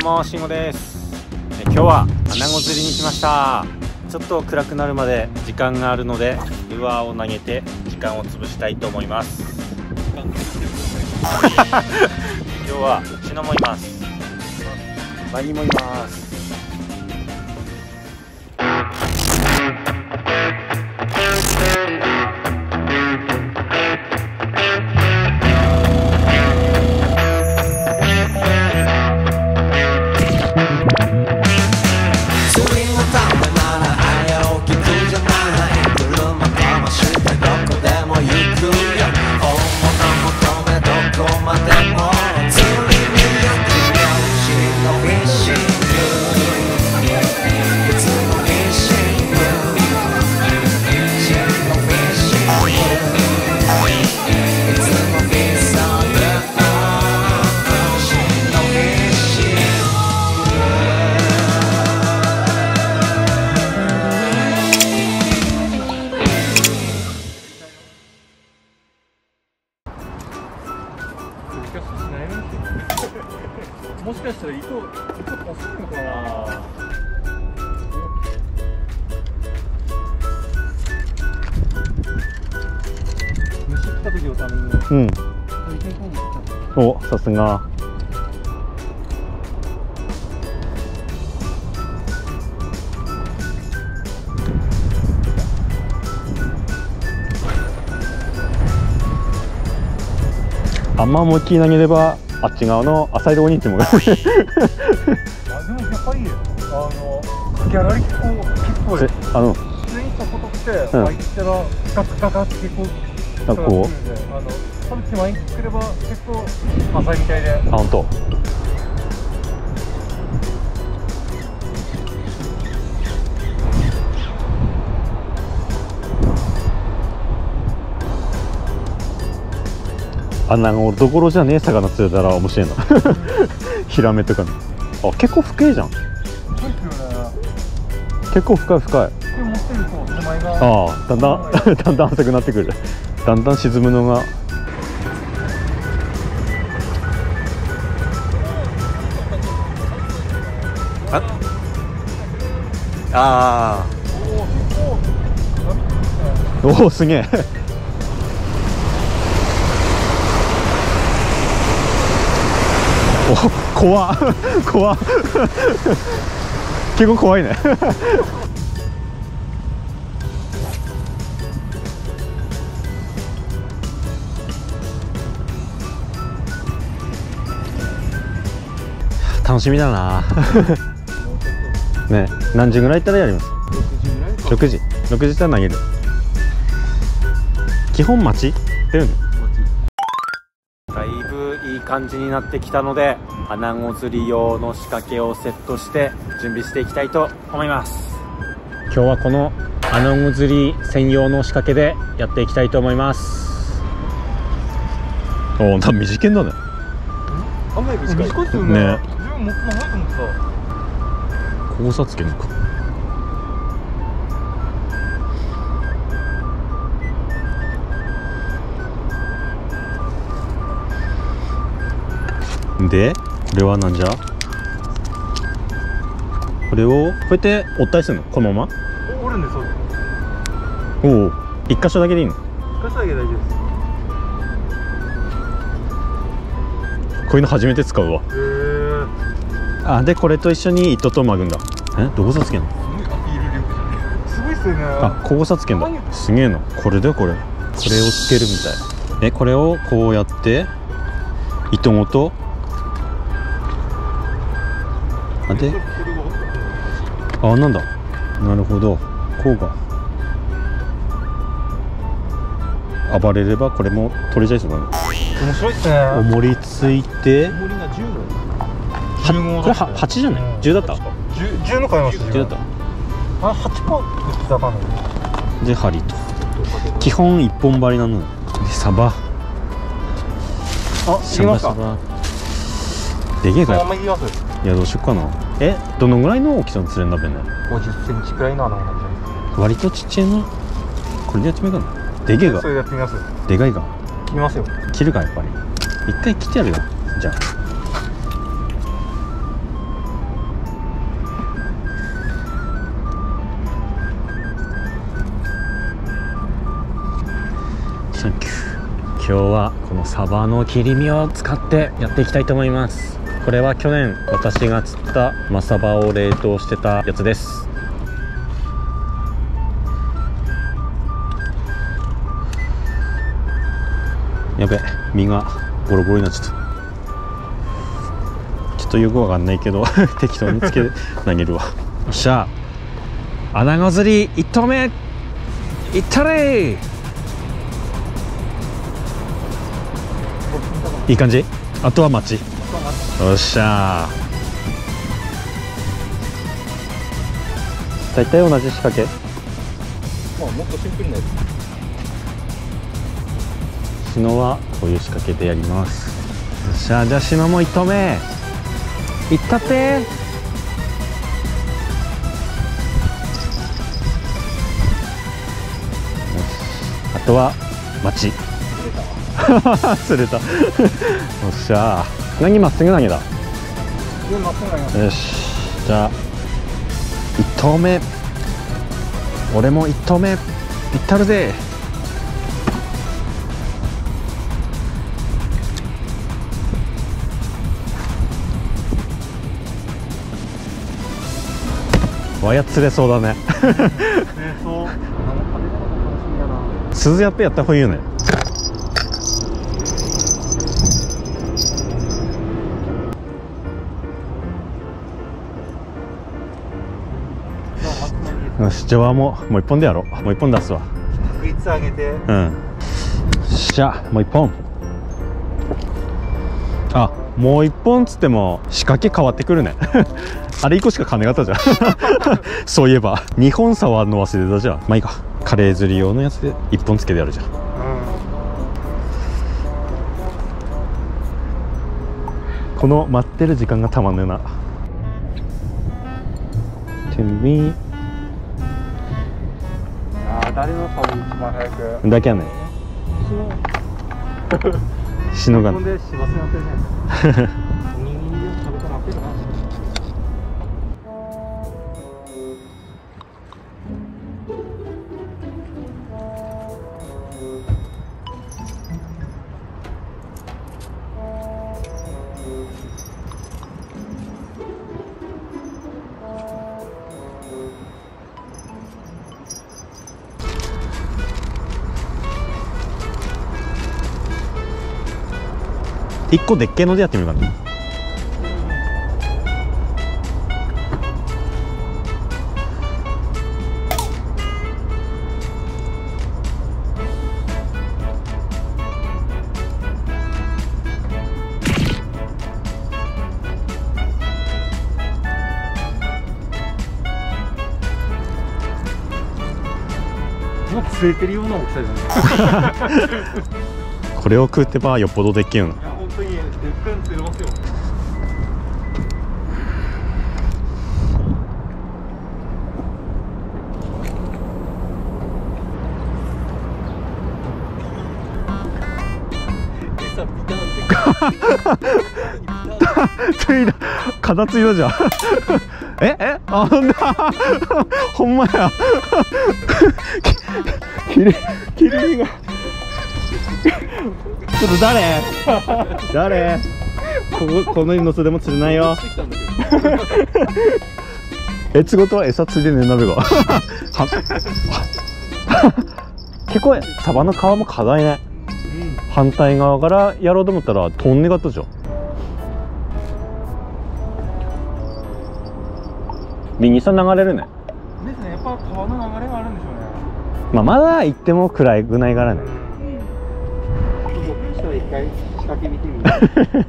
うもしんごです。え今日はアナゴ釣りに来ました。ちょっと暗くなるまで時間があるのでルアーを投げて時間を潰したいと思います。今日はうちのもいます。ワニもいますあんま思いっきり投げればあっち側の浅いところに行っても。あでもやっぱりあのかけあらり結構結構えあの普通にしたことって、うんあいつらガクガクって結構なんかこうあの多分毎日来れば結構浅いみたいで。あ本当あんなのどころじゃねえ魚釣れたら面白いな ヒラメとかね。あ結構深いじゃん。結構深い深い。ああだんだん だんだん浅くなってくる。だんだん沈むのが。ああおおすげえお怖っ。怖っ。結構怖いね。楽しみだな。ね何時ぐらい行ったらやります？6時6時。ったら投げる。基本待ち？だよね感じになってきたのでアナゴ釣り用の仕掛けをセットして準備していきたいと思います。今日はこのアナゴ釣り専用の仕掛けでやっていきたいと思います。おおな短いんだね。あんまり短い。ですよね。ね。自分もっと長いと思ってた。交差つけるのかでこれはなんじゃ？これをこうやって折ったりするの？このまま？おおるんですよ。おお一箇所だけでいいの？一箇所だけ大丈夫です。こういうの初めて使うわ。へえあでこれと一緒に糸と巻くんだ。え？どこさつけんの？すごいっすよね。あ交差つけんだ。すげえな。これだよこれ。これをつけるみたい。えこれをこうやって糸ごとあであなんだ。なるほど。こうが暴れればこれも取れちゃいそうだね面白いっすね。重りついて。重りが10のはこれは8じゃない？10だった？10 10の買いました10だった。あ8個売ってたかな。で針と。基本一本針なのでサバ。あサバサバ。でけえかよいやどうしよっかな。えどのぐらいの大きさの釣れん鍋ね5 0ンチくらいの穴なっちゃう割とちっちゃいな。これでやってみようかな。でけえが。それやってみます。でかいが。切りますよ。切るかやっぱり。一回切ってやるよ。じゃあ。今日はこのサバの切り身を使ってやっていきたいと思います。これは去年私が釣ったマサバを冷凍してたやつです。やべ身がボロボロになっちゃった。ちょっとよくわかんないけど 適当につけ投げるわ。よっしゃ。穴子釣り1投目。いったれ。いい感じ？あとは待ち。よっしゃ大体同じ仕掛け？まあもっとシンプルなや篠はこういう仕掛けでやります。よっしゃじゃあ篠も1投目。いったって。よし。あとは待ち。釣れた よっしゃ何まっすぐ投げだ。よし。じゃあ1投目。俺も1投目。いったるぜ。わや釣れそうだね。ねそう。鈴やってやった方がいいよねよしじゃあもうもう一本でやろう。もう一本出すわ。確率上げて。うん。よっしゃもう一本。あもう一本っつっても仕掛け変わってくるね。あれ1個しか金があったじゃん。そういえば。2本触るの忘れてたじゃん。まあいいか。カレー釣り用のやつで1本つけてやるじゃん。うん。この待ってる時間がたまんねえな。天秤誰のサブ一番早く？だけやね死のがほんで幸せになってるねおにぎ1個でっけえのでやってみるかな。てるような大きさじゃない？これを食うってばよっぽどでっけえのい肩ついたじゃん。え？え？あほんだ ほんまや。ききりきりが。ちょっと誰？誰？こここののそでも釣れないよ。えつごとは餌ついてんねん鍋が。は？結構サバの皮も硬いね。反対側からやろうと思ったら飛んねがったじゃん右さ流れるねですね。やっぱ川の流れがあるんでしょうね。まあまだ行っても暗いぐらいからね。僕したら一回仕掛け見てみる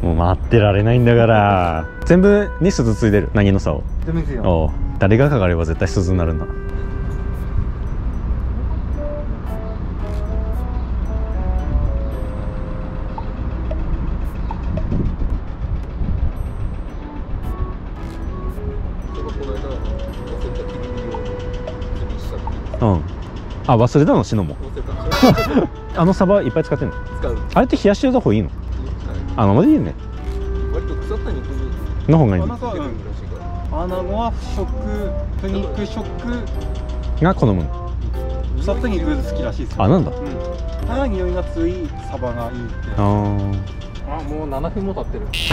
もう待ってられないん。だから全部に鈴ついてる何の竿でもいいですよおう誰がかかれば絶対鈴になるん。だあ忘れたのシノもあのサバいっぱい使ってんの？使う。あれって冷やし用だ方がいいの？あのままでいいね。割と腐った肉の方がいいの？穴子は穴子は不食不肉食が好むの？腐った肉好きらしいですよ。あなんだ。うん。ただ匂いが強いサバがいいって。あー。あもう7分も経ってる。一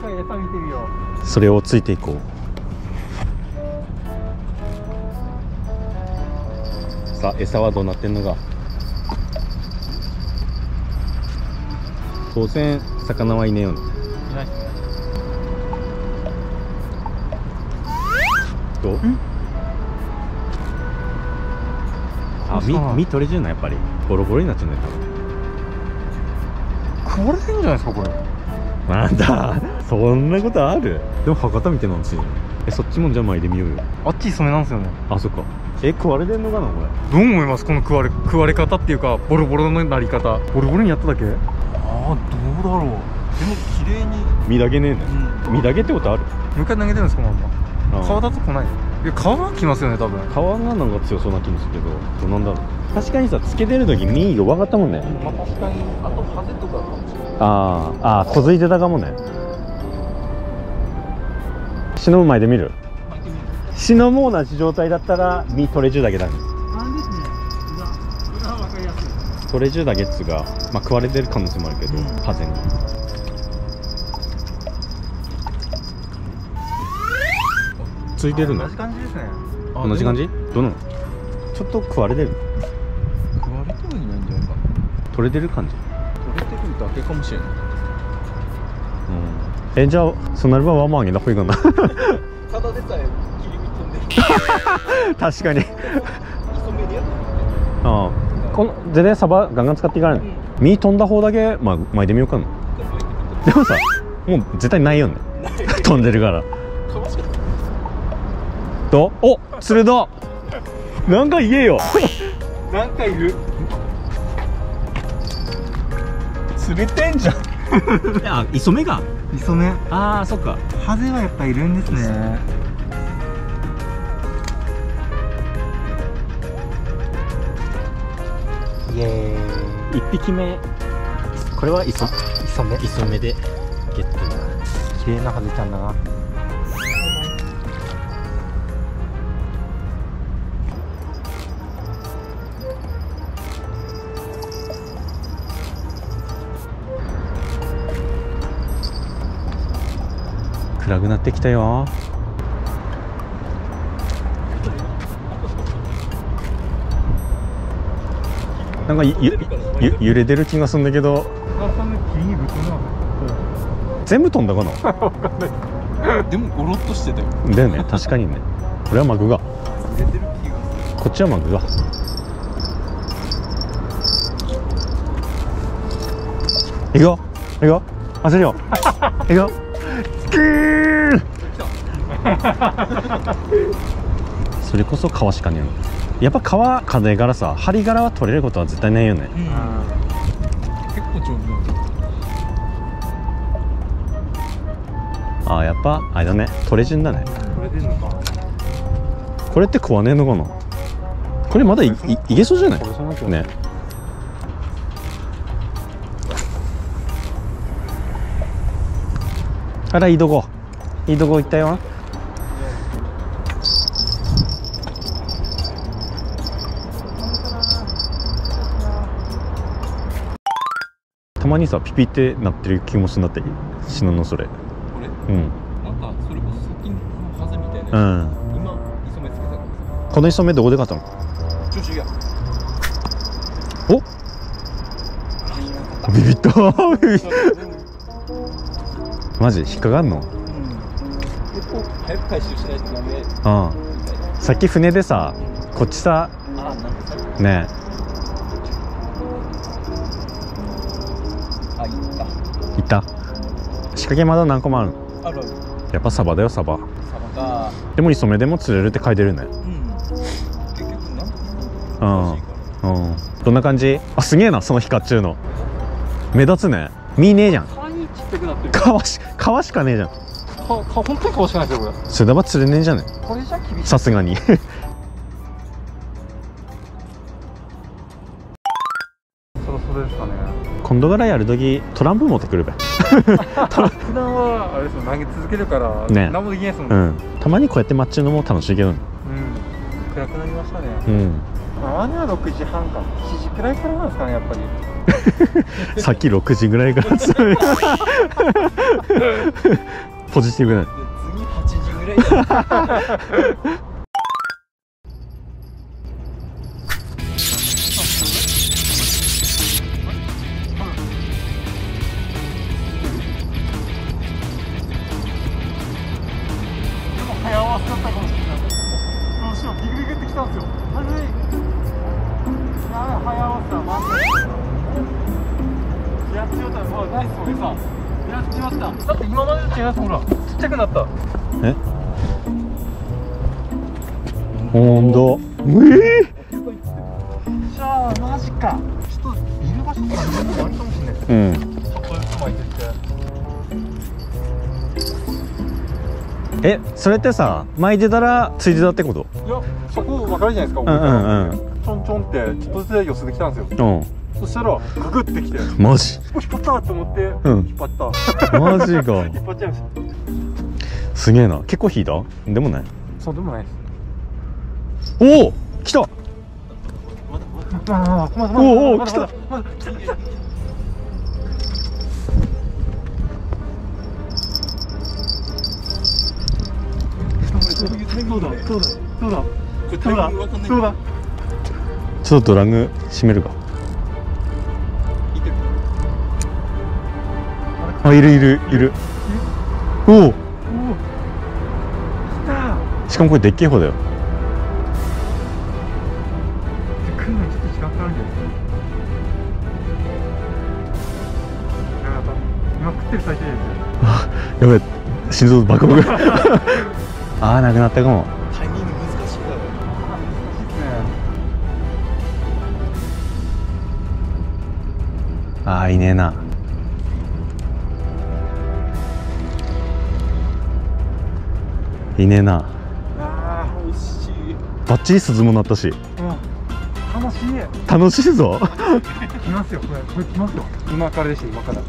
回餌見てるよそれをついていこうさあ餌はどうなってんのか。当然魚はいねえよね。いないっすねどう？あ身身取れちゃうなやっぱり。ボロボロになっちゃうんだよ食われてんじゃないですかこれ。多分なんだそんなことある？でも博多みたいなんですよ。えそっちもじゃあ巻いてみようよ。あっち染めなんですよね。あそっかえ食われてんのかなこれ？どう思います？この食われ食われ方っていうかボロボロのなり方。ボロボロにやっただけ？ああどうだろう。でも綺麗に。身だけねえね。うん。身だけってことある？もう一回投げてるんですかまんま。あ皮だと来ない。いや皮は来ますよね多分。皮がなんか強そうな気もするけどどうなんだろう。確かにさつけてる時身弱かったもんね。まあ確かに。あとハゼとかかもしれない。あー。あー小づいてたかもね。忍ぶ前で見る忍も同じ状態だったら身取れ中だけだねなんですね。裏裏は分かりやすい。取れ中だけっつうが、まあ、食われてる可能性もあるけど、うん。ハゼについてるの？同じ感じですね。同じ感じ？どの？ちょっと食われてる。食われてはいないんじゃないか。取れてる感じ。取れてるだけかもしれない。うん。えじゃあそうなればワンマンあげた方がいいかな。ただでさえ 確かに。ああ。この全然サバガンガン使っていかないの、身飛んだ方だけ、まあ、巻いてみようかな。でもさもう絶対ないよね。飛んでるから。どう？お釣れた。なんか言えよ。なんかいる。釣れてんじゃん。あ磯目が？磯目。ああそっか。ハゼはやっぱいるんですねイエーイ一匹目。これは磯。磯目。磯目でゲットだ。綺麗なハゼちゃんだな。暗くなってきたよなんかゆゆゆ揺れてる気がするんだけど。全部飛んだかな？でもゴロッとしてたよ。だよね。確かにね。これはマグが。こっちはマグが。いくよいくよ焦るよ。いくよキーそれこそ川しかねえのやっぱ川風柄さ針柄は取れることは絶対ないよね。る結構丈夫ああやっぱあれだね。取れ順だね。これでんのか。これって食わねえのかな？これまだいいいけそうじゃない？これその気がね。あらいいとこいいとこ行ったよまにさピピってなってる気もするんだって死ぬのそれ。これ？うん。なんかそれこそ最近のハゼみたいうな、ん。今磯目つけたんですこの磯目どこで買ったの？調子がおビビったビビった。マジ？引っかかんの？結構早く回収しないとダメ。うん。さっき船でさこっちさねあ仕掛けまだ何個もあるあるある。やっぱサバだよサバ。サバがでも磯目でも釣れるって書いてるね。うん。結局なんかうん。うん。どんな感じ？あすげえなその光っちゅうの。目立つね。見ねえじゃん。川にちっちゃくなってる。川し川しかねえじゃん。かか本当に顔しかないですよこそれだば釣れねえんじゃね？れこれじゃ厳しい。さすがに今度からやるときトランプ持ってくるべ。普段はあれですよ投げ続けるからね。何もできないですもんうん。たまにこうやって待っちのも楽しいけど。ねうん。暗くなりましたね。うん。あれは6時半か。7時くらいからなんですかねやっぱり。さっき6時ぐらいから ポジティブな。次8時ぐらいそれってさ巻いてたらついてたってこと？いやそこ分かるじゃないですかうんうんうん。ちょんちょんってちょっとずつ寄せてきたんですよ。うん。そしたらググってきて。マジ？お引っ張ったと思って、うん。引っ張った。マジか。引っ張っちゃいました。すげえな。結構引いた？でもない。そうでもないです。おお来た。おうおう来たそうだ？そうだ？そうだ？そうだ？そうだ？ちょっとドラム閉めるか。あいるいるいる。おお。しかもこれでっけえ方だよ。来るのにちょっと時間かかるんじゃない？ですかやば。い今食ってる最中ですよやべえ。心臓バクバク ああなくなったかも。タイミング難しいだろああいねえな。いねえな。ああ美味しい。バッチリ鈴も鳴ったし。うん。楽しい。楽しいぞ。来ますよこれ。これ来ますよ。今からでしょ今から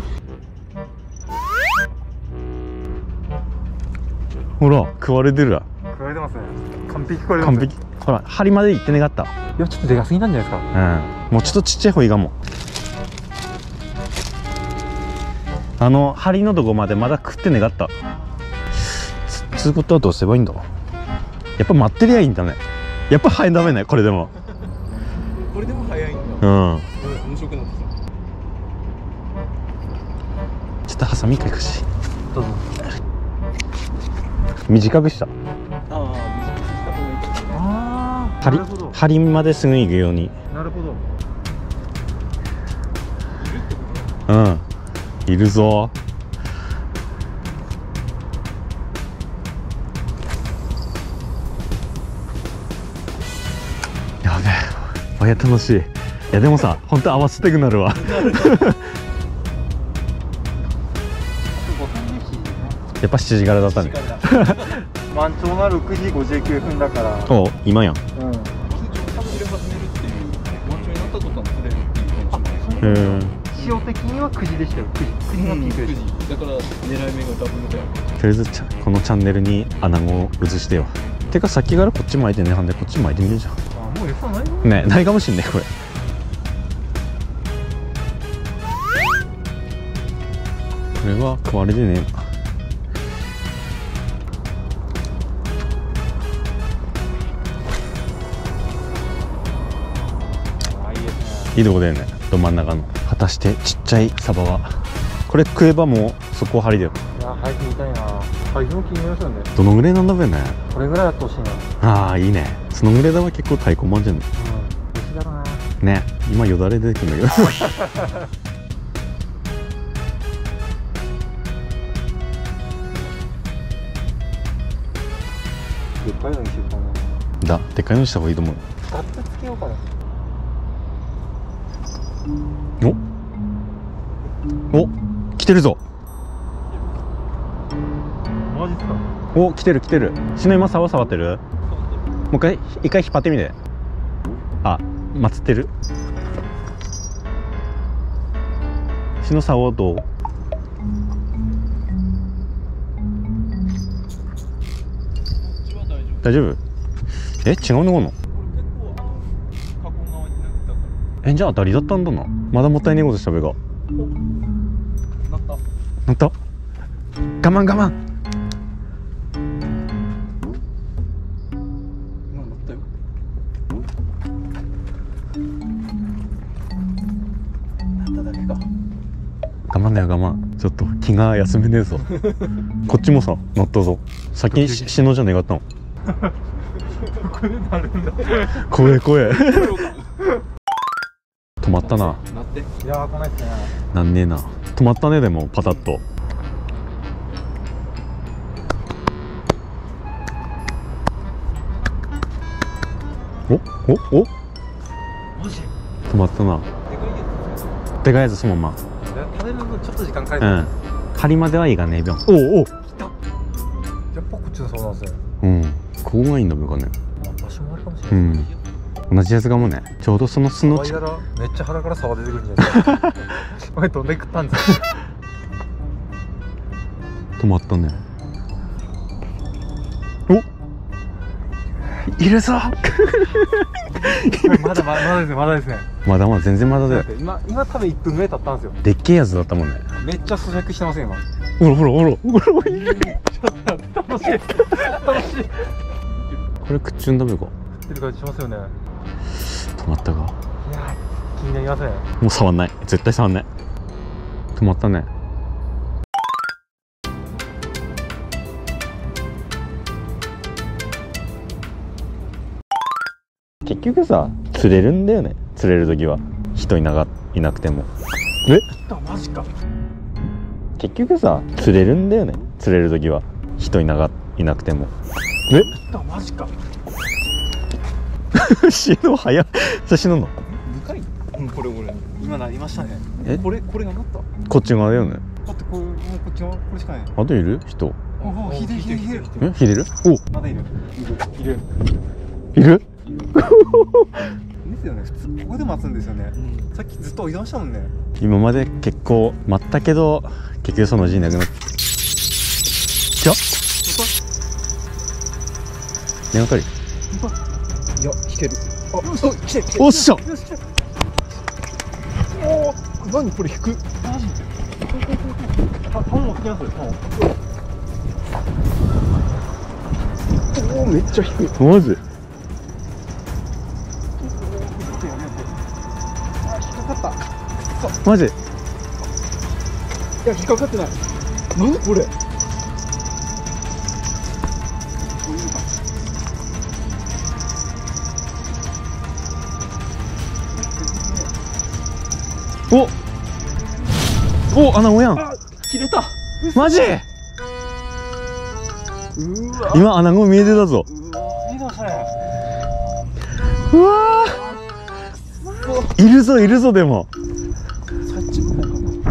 ほら食われてるわ食われてますね。完璧食われ完璧。ほら針まで行って願った。いやちょっとでかすぎなんじゃないですか。うん。もうちょっとちっちゃい方がいいかも。あの針のとこまでまだ食って願った。つつうことはどうすればいいんだ？やっぱ待ってりゃいいんだね。やっぱ早いダメねこれでも。これでも早いんだ。うん。面白くなってちょっとハサミかいくし。きたどうぞ短くした。ああ短くした方がいいああ針なるほど。針まですぐ行くように。なるほど。うん。いるぞ。やべえ。あいや楽しい。いやでもさ本当合わせたくなるわ。5分飯ね。やっぱ7時からだったね 満潮が6時59分だから。お今やん。へうん。多分入れ始めるってい。う満潮的には9時でしたよ。9時9時がピーク。でし9時だから狙い目がダブルであるとりあえずちゃこのチャンネルに穴子を移してよ。てかさっきからこっち巻いてねはんでこっち巻いてみるじゃたあもう餌ないのん。ねないかもしんねこれ。これは食われてねいいいとこだよね。ど真ん中の。果たしてちっちゃいサバは。これ食えばもうそこは針だよ。いや早く見たいな。サイズも気になりますよね。どのぐらいなんだべね。これぐらいだってほしいなああいいね。そのぐらいだは結構太鼓判じゃんねうん嬉しいだろうな。ね。今よだれ出てくるんだけど。でっかいのにしようかな。だ。でっかいのにした方がいいと思う。2つつけようかなお？お？来てるぞ。マジっすか？お来てる来てる。しの今竿触ってる？もう一回一回引っ張ってみて。あ祀ってる。しの竿どう？大丈夫。え違うのかな？このえじゃあ当たりだったんだな。まだもったいねえことしたべが。なった。なった？我慢我慢。我慢だよ我慢。ちょっと気が休めねえぞ。こっちもさ乗ったぞ。先にし死のうじゃねえかったの。これでなるんだ。怖え怖え止まったな。なっていやー来ないっすねなんねえな。止まったねでもパタッと。おおお？止まったな。でかいやつそのま食べるのちょっと時間かかるまうん仮まではいいがねえびょんおうおうやっぱこっちのそうなんですねうんここがいいんだべかね場所もあるかもしれうないん同じやつがもねちょうどその巣のち騒いだらめっちゃ腹から沢出てくるんじゃない？おい飛んで食ったんですよ止まったね。おいるぞ！まだまだまだですねまだですね。まだまだ全然まだだよ。今今多分1分ぐらい経ったんですよ。でっけえやつだったもんね。めっちゃ咀嚼してますよ今。ほらほらほらほらい。る楽しい。楽しい。これ食っちゅう。んだべかってる感じしますよね止まったがいやー気になりますね。もう触んない。絶対触んない。止まったね。結局さ釣れるんだよね。釣れる時は。人いながいなくても。え？あマジか。結局さ釣れるんだよね。釣れる時は。人いながいなくても。え？あマジか 死ぬ早っさ死ぬの？深いうんこれこれ今なりましたね。え？これこれがなった？こっち側だよね。だってこれもうこっちのこれしかないあといる？人。おおひでひでひでえ？ヒデる？お。まだいる。いる。いる？ですよね。普通ここで待つんですよね。さっきずっと移動したもんね。今まで結構待ったけど結局そのうちいなくなってじゃ根がかりいや引ける。あお来て来ておっしゃ。おー何これ引く。マジたタモ持ってきますタモおーめっちゃ引く。マジ？あ引っかかったマジいや引っかかってない何これお。お穴子やん。あ切れた。マジ？今穴子見えてたぞ。うわい。るぞいるぞでも。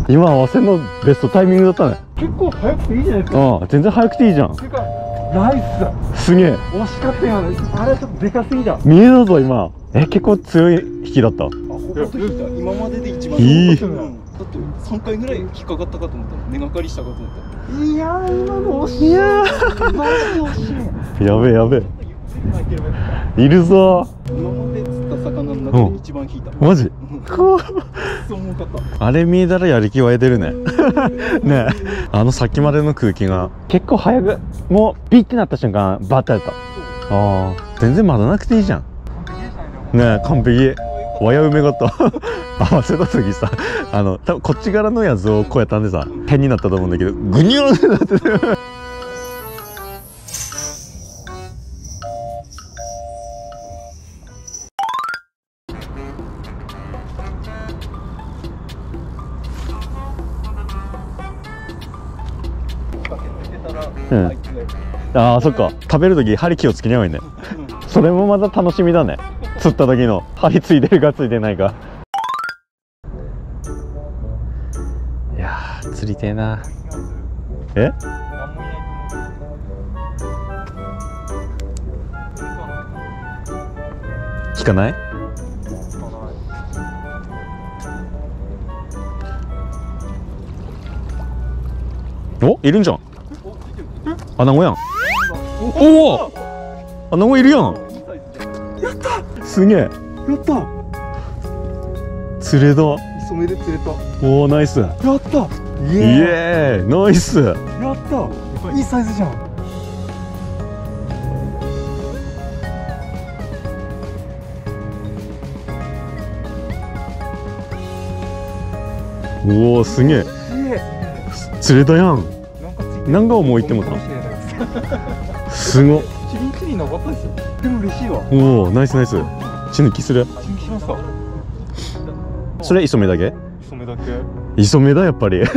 今合わせのベストタイミングだったね。結構早くていいじゃないですか。ああ全然早くていいじゃん。ナイスすげえ。惜しかったよ。あれちょっとでかすぎた。見えたぞ今。え結構強い引きだったあほんと引いた今までで一番いいうん。だって3回ぐらい引っかかったかと思った。根がかりしたかと思ったいやー今の惜しい。いやマジ惜しい。ーやべえやべえ。いるぞ。今まで釣った魚の中で一番引いた。マジ？こうそう重かった。あれ見えたらやる気湧いてるね。ねえ。あのさっきまでの空気が。結構早く。もうビッてなった瞬間バッてやった。ああ全然まだなくていいじゃん。ねえ完璧わや埋めがった 合わせた時さあの多分こっち側のやつをこうやったんでさ変になったと思うんだけどグニューンってなってて。うん。あああそっか。食べる時針気をつけにゃいいね。それもまた楽しみだね釣った時の針ついてるかついてないか。いやー釣りてえな。え？引かない？お？いるんじゃん。穴子やん。おお！穴子いるやんすげえ。やった。釣れた。磯目で釣れた。おおナイス。イやった。イエーイ。ナイス。やった。いいサイズじゃん。おおすげえ。釣れたやん。何が思いってもた。す。ごっ。でも嬉しいわ。おおナイスナイス血抜きする。チンしましたそれ磯目だけ？磯目だけ。磯目だやっぱり。あ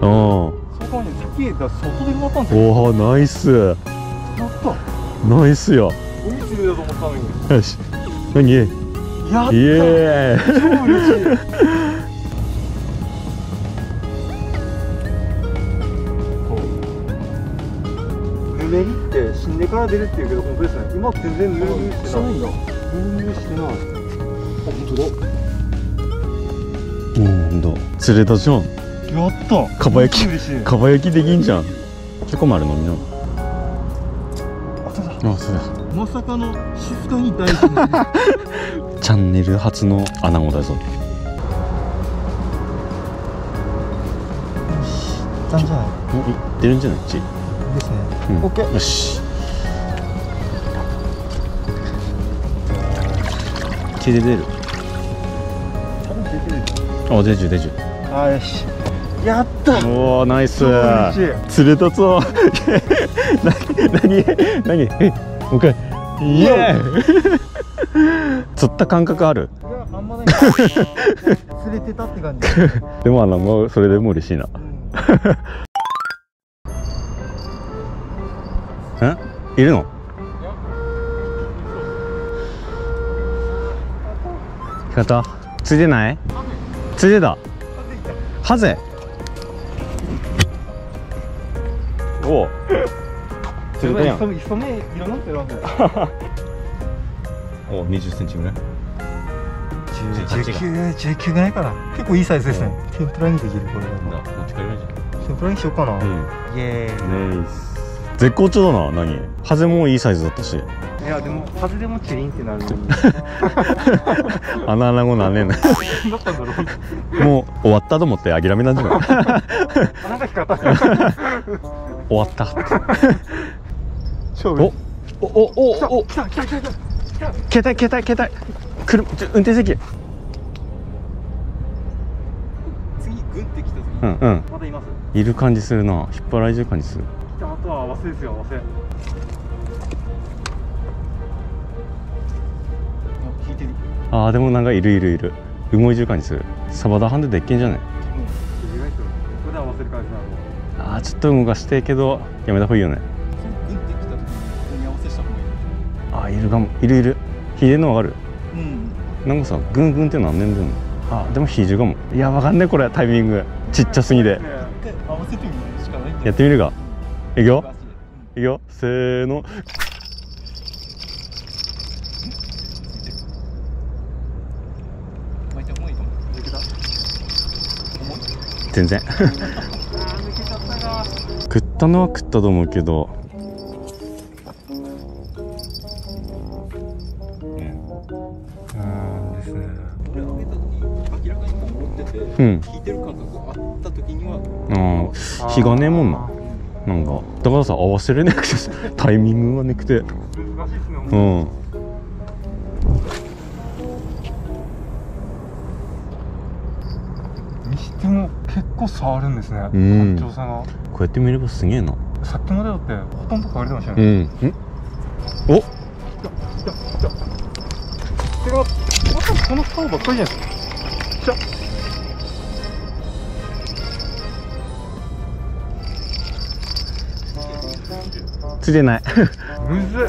あそうかねさったんですよ。おおナイス。やった。ナイスよ。海釣りだと思ったのに。よし。何？イエやったー。イ超嬉しって死んでから出るっていう？けど本当ですね今全然ぬるぬるしてないぬるぬるしてないあ本当だおおほんと釣れたじゃん。やった。かば焼き。かば焼きできんじゃん。チョコ丸飲みなあそうだ。あそうだ。まさかの静かに大事な。チャンネル初のアナゴだぞ。じゃんじゃないってるんじゃない？ち、いいですね。うん、オッケー。よし血で出る。多分出てるあ出る出る。あよし。やった。おおナイス。釣れたぞなに何何？もう一回。イエーイ。釣った感覚ある？いやあんまない。釣れてたって感じ。でもあのもうそれでも嬉しいな。うん。んいるの？光った釣れてない？釣れたハゼ。おお釣れたやん。磯目磯目いろんなってるわけお二十センチぐらい？19 19ぐらいかな。結構いいサイズですね。天ぷらにできるこれ持ち帰ればいいじ天ぷらにしようかな、うん。イエーナイス絶好調だな何？ハゼもいいサイズだったし。イいやでも風でもチリンってなる。のに穴穴子な。んねえなもう終わったと思って諦めたんじゃない？あなんか光った。終わった。超おおおおお。来た来た来た来た。携帯携帯携帯車運転席。次グンってきた時。に、うんうん。まだいます。いる感じするな。引っ張られてる感じする来たあとは合わせですよ合わせあ引いてるあーでもなんかいるいるいる。動いてる感じする。サバダハンででっけんじゃない？意外とここで合わせる感じなのあーちょっと動かしてえけどやめた方がいいよね。あーいるかも。いるいる。引いてるのわかる？うん。なんかさグングンって何年だよあでも引いてるかもいやわかんねえこれタイミング。ちっちゃすぎでね一回合わせてみるしかないんだやってみるかいくよ。いくよ。せーの。全然。食ったのは食ったと思うけど。うん。ですね。俺上げた時明らかにこう持ってて、うん。引いてる感覚があった時には。ああ日がねえもんななんかだからさ合わせれねくてさ タイミングがねくて。難しいですねうん。にしても結構差あるんですねうん。こうやって見ればすげえな。さっきまでだってほとんど変われてましたようね、んん。おてかまたこの顔ばっかりじゃないですか釣れない。むずっ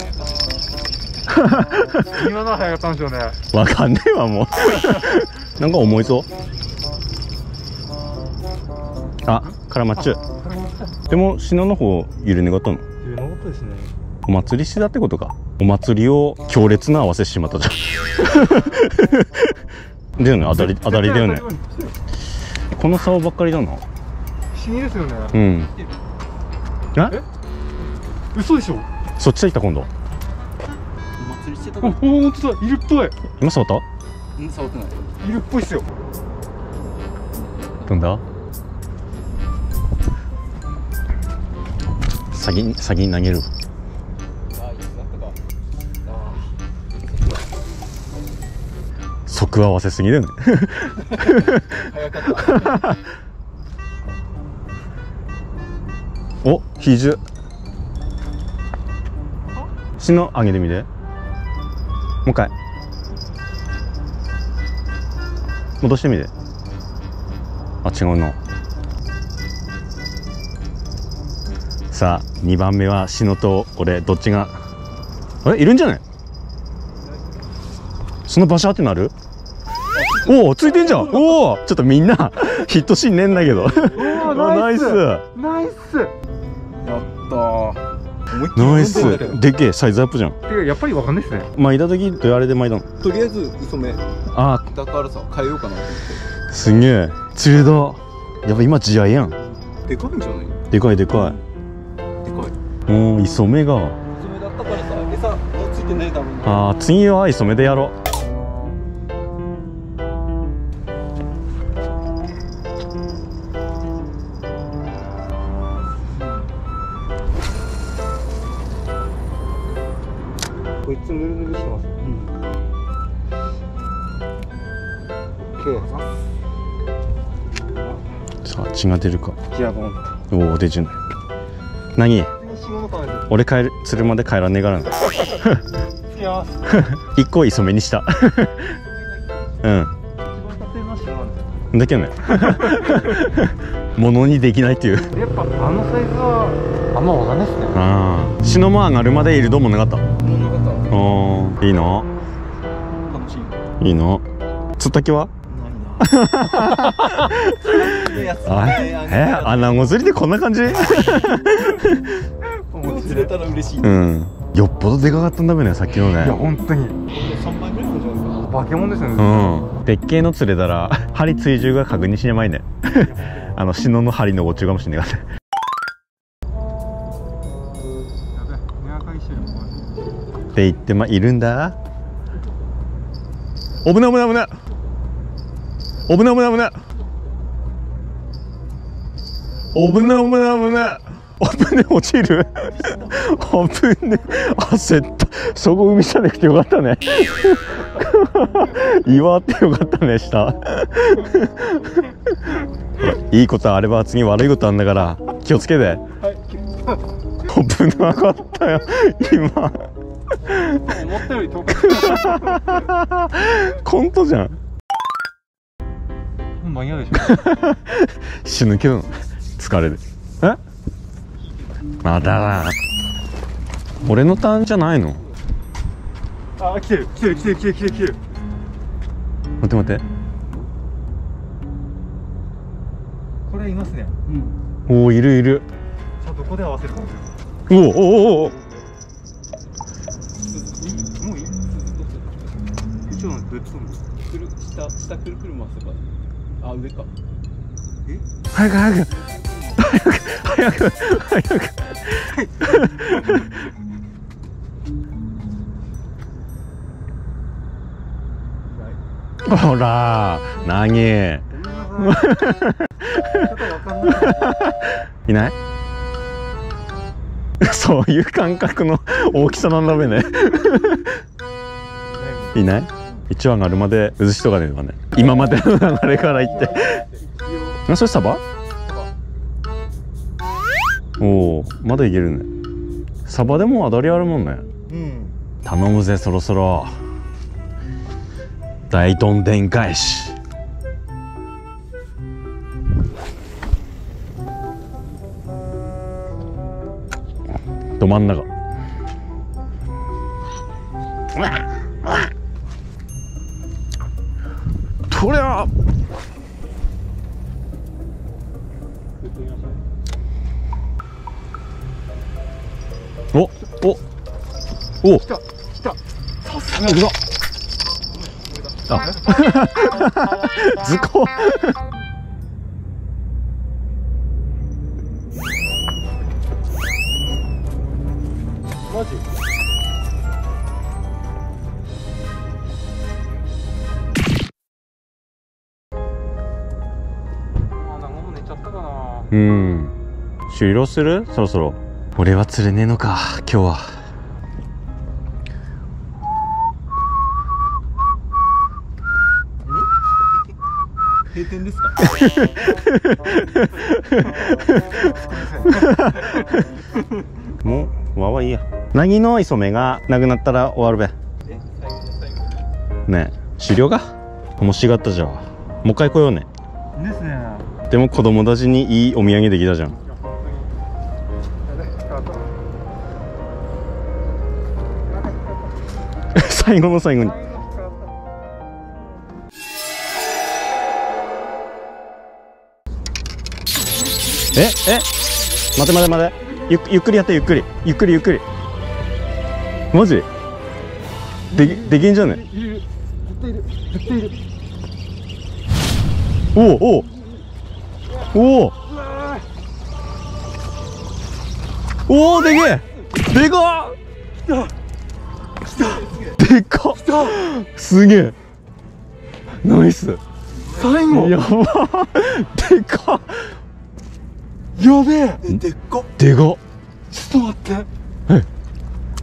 今のは早かったんでしょうね。わかんねえわもう。なんか重いぞ。あカラマッチ。ュでも信濃の方揺れねがったのお祭りしてたってことか。お祭りを強烈な合わせしてしまったじゃんだよね当たり当たりだよね。この竿ばっかりだな。不思議ですよね。うん。あえ？嘘でしょ？そっちで行った今度。お祭りしてたあ時本当だ。いるっぽい。今触った？うん触ってない。いるっぽいっすよ。飛んだ？先に先に投げる。ああいつだったか速合わせすぎだよね。早かった。お比重しの上げてみて。もう一回。戻してみて。あ違うな。さあ2番目はしのと俺どっちがあれ？いるんじゃない？その場所当てなる？おおついてんじゃん。おおちょっとみんな ヒットシーンねえんだけど。ナイス。ナイス。やったナイス。でっけえサイズアップじゃん。てかやっぱりわかんないっすね。巻いた時とあれで巻いたのとりあえず磯目あ。だからさ変えようかなと思っすげえ。釣れだやっぱ今地合いやん。てでかいんじゃない？でかいでかでかい。いもう磯目が。磯目だったからさ餌がついてないだろうな。あー次は磯目でやろこが出るか。おお出ちゅうね何？俺帰る釣るまで帰らねえからな。一個磯目にした。うん。だけどねものにできないっていう。やっぱあのサイズはあんまわかんないっすね。ああ篠間上がるまでいるどもなかった。物語おーいいな楽しいいいな釣った気は？ないな え？アナゴ釣りでこんな感じ？もう釣れたら嬉しい。うん。よっぽどでかかったんだべねさっきのいやね本当に。3倍ぐらいなんじゃないですか化け物ですようねん。でっけえの釣れたら 針追従が確認しねまいね。あの篠の針のご中かもしんねえかねやべ寝赤いって言ってまいるんだ。危ない危ない危な。い危ない危ない危な。い危ない危ない危な。い危ね落ちる？危ね焦ったそこ海じゃなくてよかったね。岩ってよかったね下。いいことあれば次悪いことあんだから気をつけて。危なかったよ今。思ったより遠く。コントじゃん。間に合うでしょ。死ぬけど疲れでえ？まだな俺のターンじゃないの？あ来てる。来てる来てる来てる来てる来てる。待って待って。これいますね。おおいるいる。さあどこで合わせるかおおおおお下下くるくる回せば。あ上か。早く早く早く。早く。早く。ほら何ごめんなさいないそういう感覚の大きさなんだべねいない一話があるまで渦しとかねえのかね今までの流れから言ってあそれサバおおまだいけるね。サバでも当たりあるもんね。うん。頼むぜそろそろ。大どんでん返し。ど真ん中。とりゃお。来た来た。さすがうわあ。図工。マジ？うん。終了する？そろそろ。俺は釣れねえのか今日は。閉店ですか？もうわはいいや。なぎの磯目がなくなったら終わるべ。ねえ終了か面白かったじゃん。もう一回来ようね。ですね。でも子供たちにいいお土産できたじゃん。最後の最後にええ待て待て待て。ゆっゆっくりやってゆっくり。ゆっくりゆっくり。マジ？できできんじゃね？おおおおおおでけえ。でかっ。でかっ。すげえ。ナイス。最後。やば。でかっやべえ。えでっかでかっちょっと待って。え。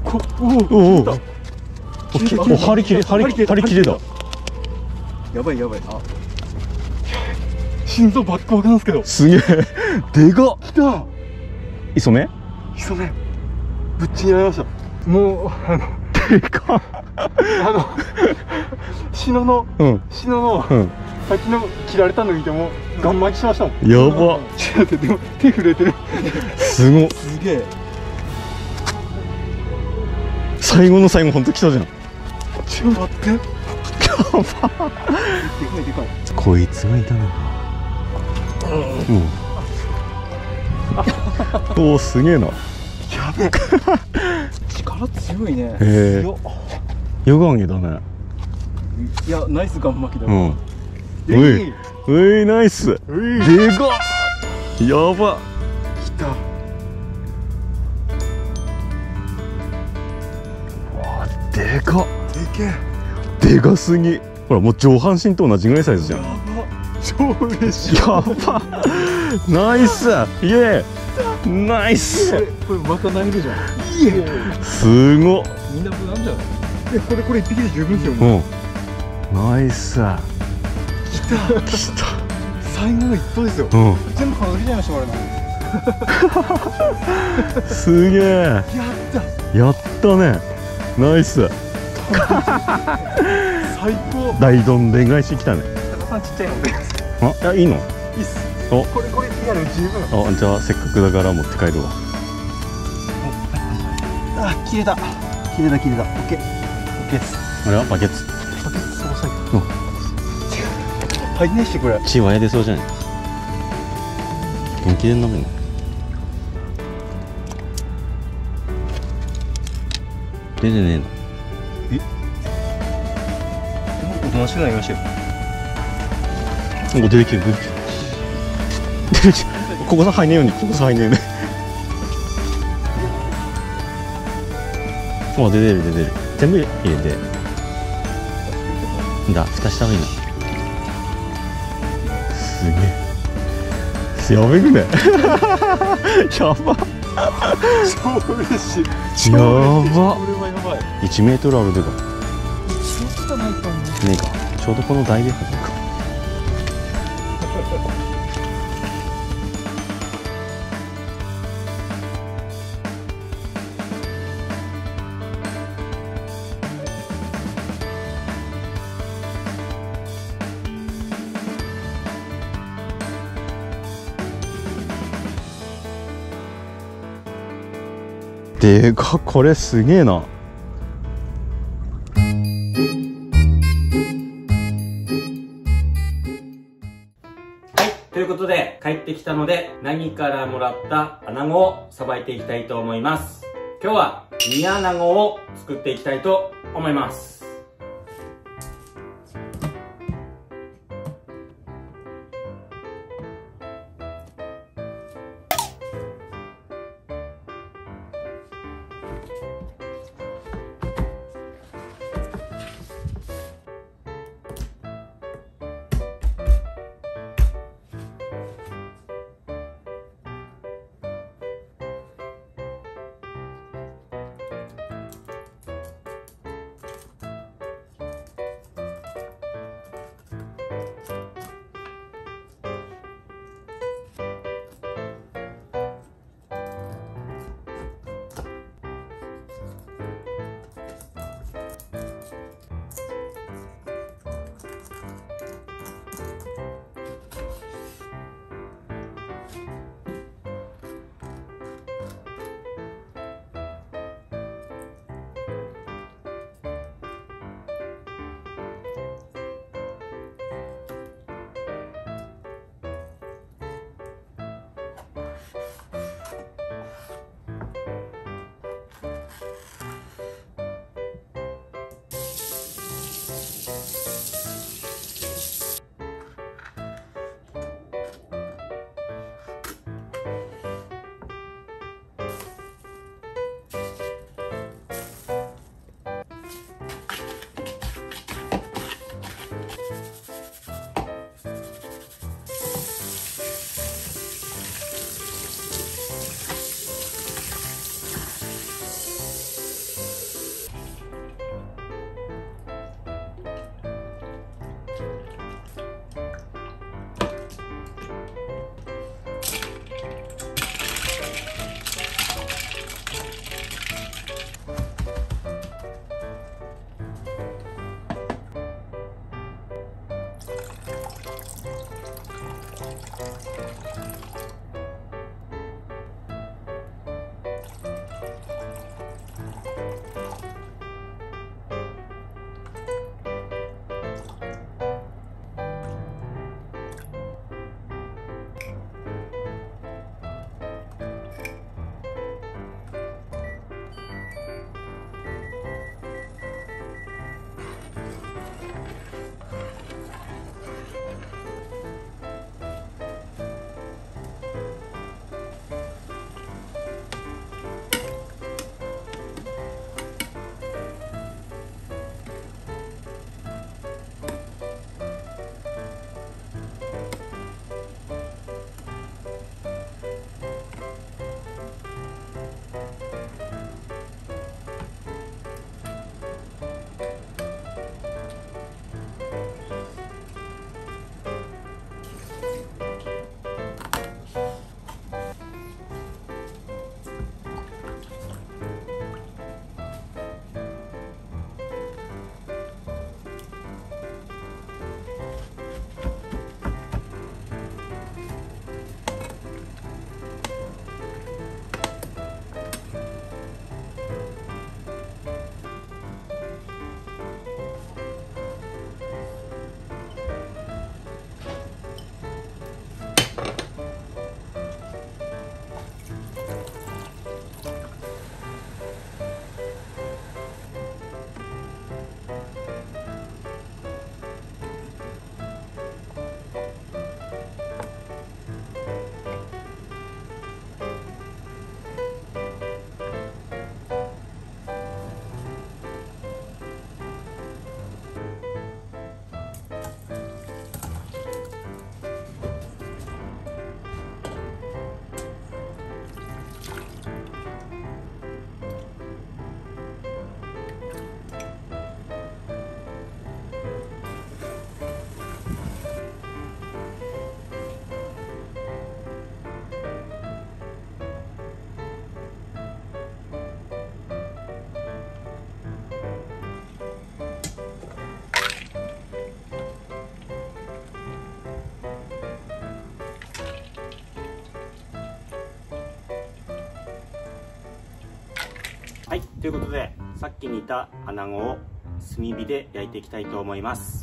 こおおおおお張り切れ張り切れ。張り切れだ。やばいやばい。あ。心臓バックバクなんですけど。すげえ。でかっ来た。磯目？磯目。ぶっちぎられました。もうあの。でか。っあの。篠の。うん。篠の。うん先の切られたの見てもガン巻きしましたもん。やば。手震えてる。すごっ。すげえ。最後の最後ほんと来たじゃん。ちょっと待って。でかいでかい。こいつがいたのか。うん。お。おすげえな。やべえ。力強いね。へえ。強っ。ヨガンゲだね。いやナイスガン巻きだうんわおい。おいナイス。でかっ。やば。来た。わでかっ。でけえ。でかすぎ。ほらもう上半身と同じぐらいサイズじゃん。やば。超嬉しい。やば。ナイス。イエー。イナイス。これまた投げるじゃん。いいえすごっ。みんな分なんじゃない？えこれこれ一匹で十分ですよ。もううん。ナイス。来た来た最後の一投ですよ。うん。全部離れちゃいましたからねすげえ。やったやったね。ナイス。最高。大どんでん返し来たね。高さんちっちゃいの。でいいっあいやいいのす。お。これこれリアル十分。あじゃあせっかくだから持って帰るわ。あ切れた。切れた切れた。オッケ。ーオッケーです。あれはバケツ。バケツそうさうん入んないしてこれ。血はやでそうじゃない？本気で飲むの？出てねおとなしくなりましたよ。出てきてる出てきてる？出てきてる？ここさ入んねえように。ここさ入んねえように。お出てる出てる。全部入れてだ蓋した方がいいなやべくね。やば。超嬉しい。やば。これはやばい1メートルあるでか。ちょっとないかもねえか。ちょうどこの台でかでかこれすげえなということで、帰ってきたので、何からもらった穴子をさばいていきたいと思います。今日は、煮穴子を作っていきたいと思います。ということでさっき煮た穴子を炭火で焼いていきたいと思います。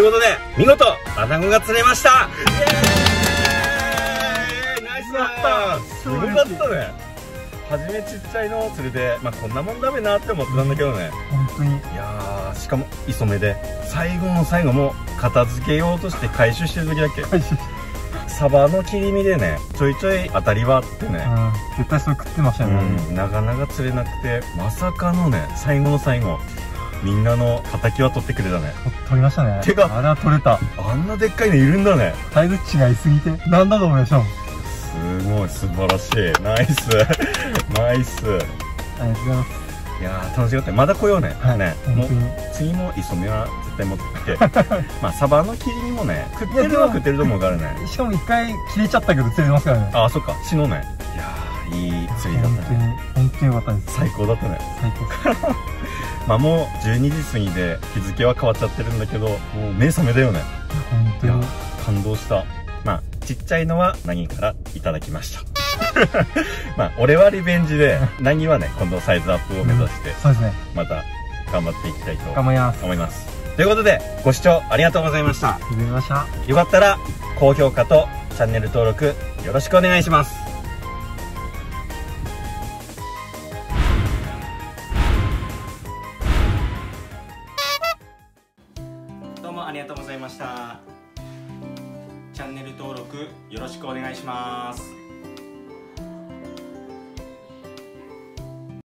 いうことで見事アナゴが釣れました。イエーイ！ナイスだ。ったすごかったね。初めちっちゃいのを釣れてまあこんなもんだめなって思ってたんだけどね。本当に。いやーしかも磯目で。最後の最後も片付けようとして回収してる時だっけ。回収してサバの切り身でねちょいちょい当たりはあってね。うん。絶対それ食ってましたよね、うん、なかなか釣れなくてまさかのね最後の最後みんなの敵は取ってくれたね。取りましたね。てかあれは取れた。あんなでっかいのいるんだね。サイズ違いすぎてなんだと思いましたもんすごい素晴らしい。ナイス。ナイス。ありがとうございます。いやー楽しかった。まだ来ようね、はいね。もう次も磯目は絶対持ってきて。まあサバの切り身もね食ってるは食ってると思うからね。しかも一回切れちゃったけど釣れますからね。ああそっか。死のね。いやーいい釣りだったね。本当に本当に良かったです。最高だったね。最高まあもう12時過ぎで日付は変わっちゃってるんだけどもう目覚めだよね。いや本当に。感動した。まあちっちゃいのは何からいただきました。まあ俺はリベンジで 何はね今度サイズアップを目指してそうですね。また頑張っていきたいと思います。ということでご視聴ありがとうございました。ありがとうございました。よかったら高評価とチャンネル登録よろしくお願いします